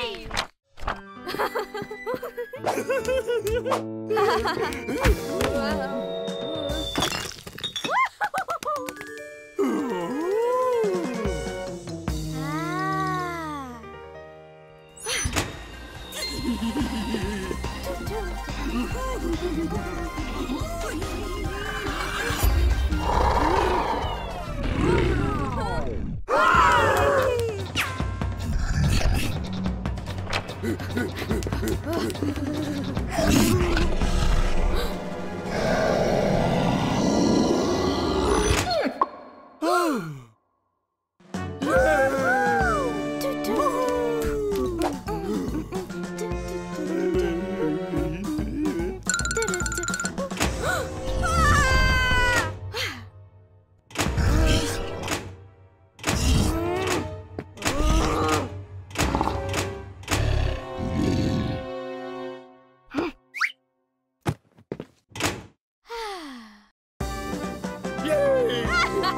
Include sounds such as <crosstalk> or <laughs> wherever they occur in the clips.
time! <laughs> <laughs> <laughs> <laughs> <laughs>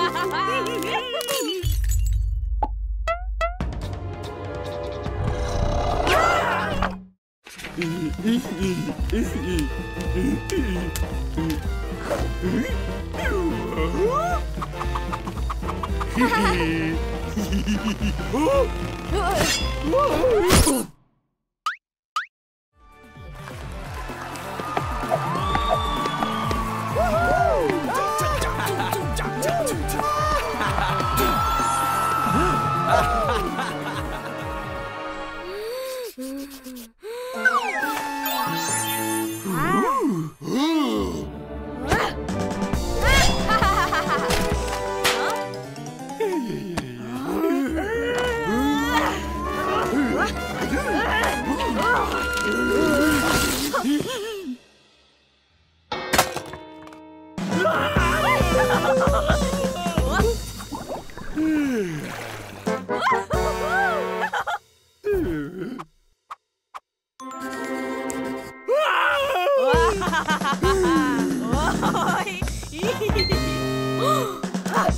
Whoa!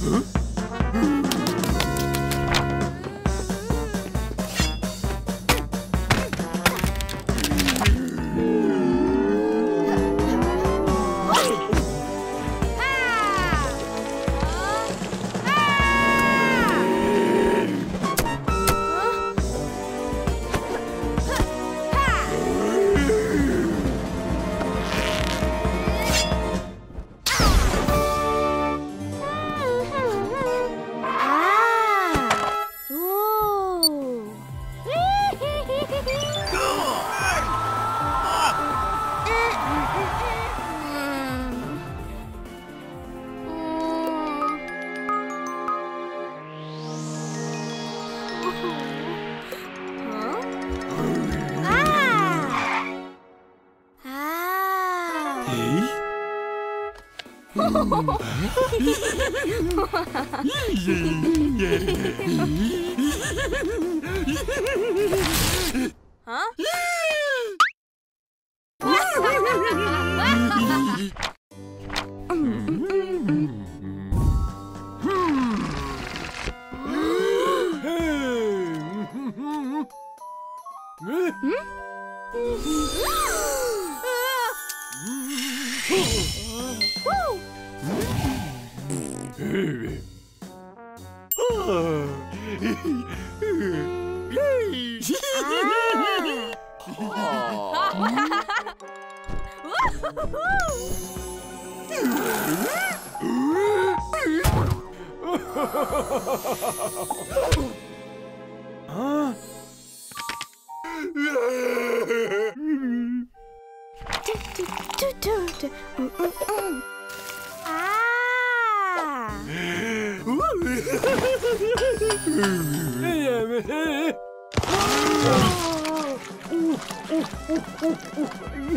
Huh? huh? Hmm? baby. Oh. oh.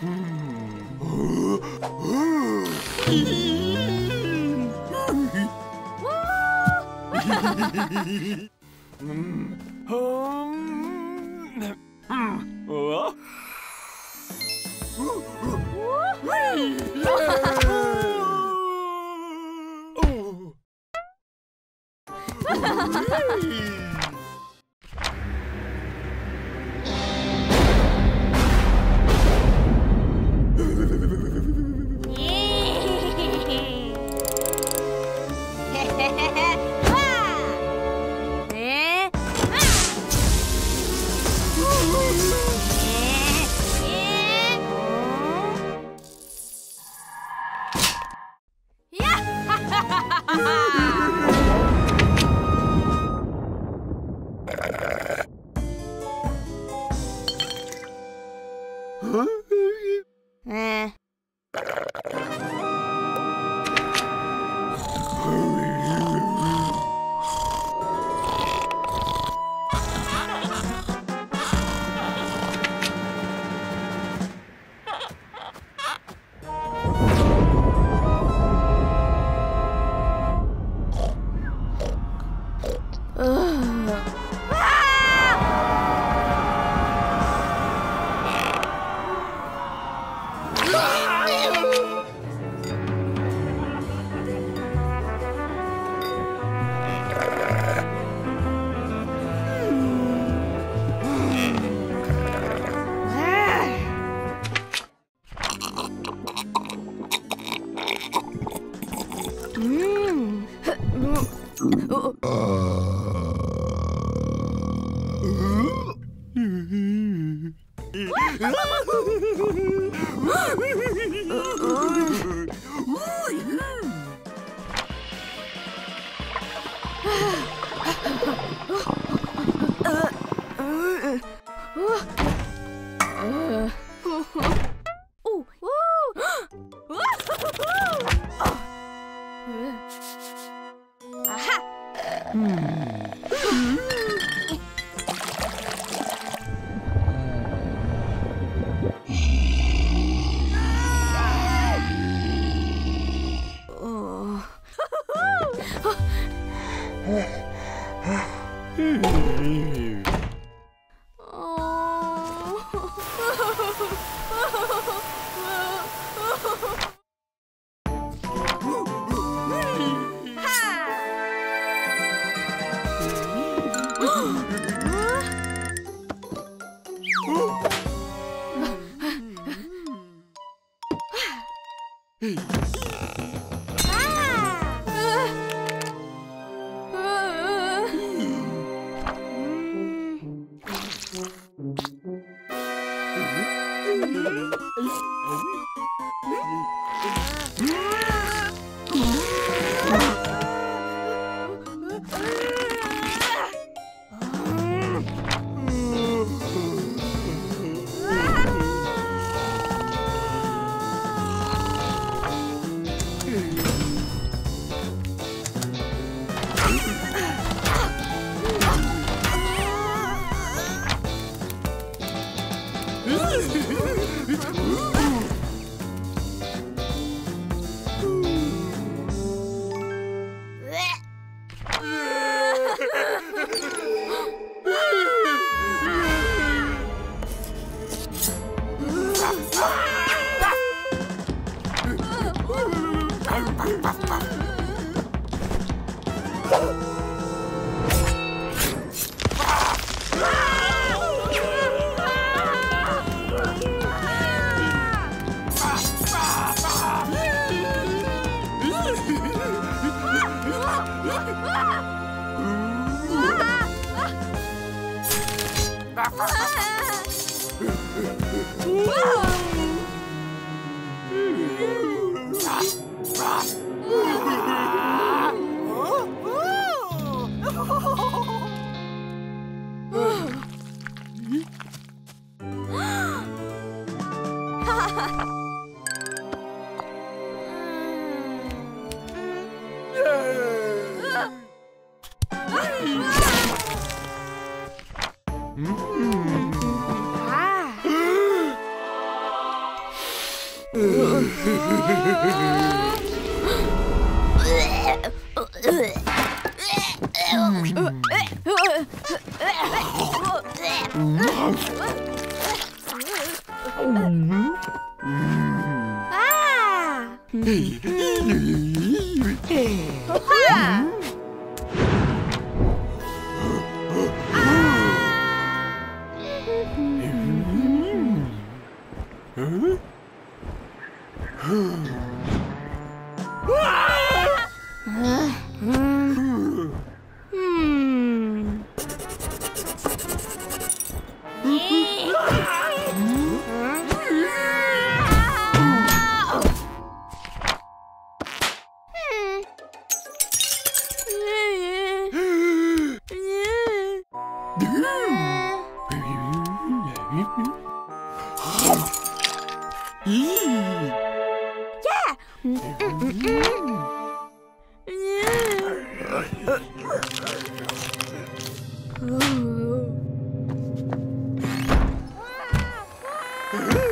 Ah! 어? Hmm. Yeah. Huh? <laughs>